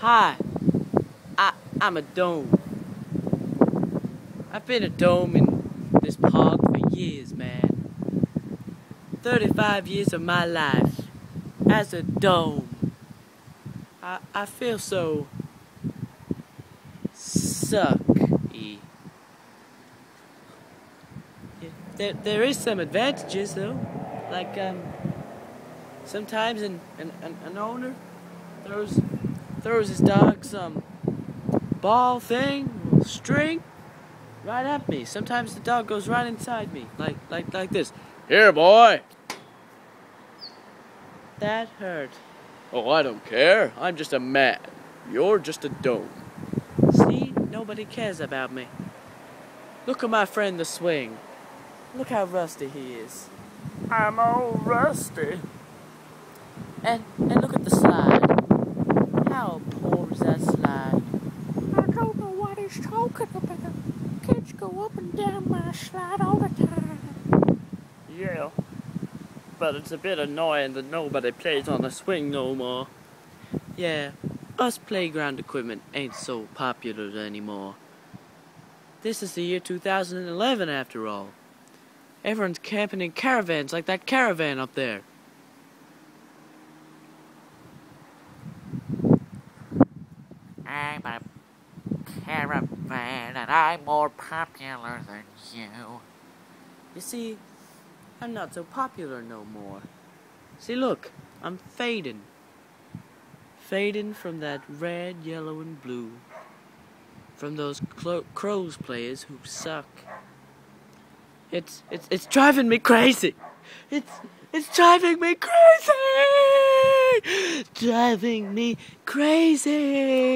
Hi, I, I'm a dome. I've been a dome in this park for years, man. 35 years of my life as a dome. I, I feel so sucky. Yeah, There, there is some advantages though, like um, sometimes an, an, an, owner throws throws his dog some ball thing, string, right at me. Sometimes the dog goes right inside me, like like like this. Here, boy. That hurt. Oh, I don't care. I'm just a man. You're just a dome. See, nobody cares about me. Look at my friend the swing. Look how rusty he is. I'm all rusty. And and look at the slide. How poor is that slide? I don't know what he's talking about. Kids go up and down my slide all the time. Yeah. But it's a bit annoying that nobody plays on the swing no more. Yeah, us playground equipment ain't so popular anymore. This is the year 2011 after all. Everyone's camping in caravans like that caravan up there. I'm a caravan and I'm more popular than you. You see, I'm not so popular no more. See, look, I'm fading. Fading from that red, yellow, and blue. From those crows players who suck. It's it's it's driving me crazy. It's it's driving me crazy. Driving me crazy.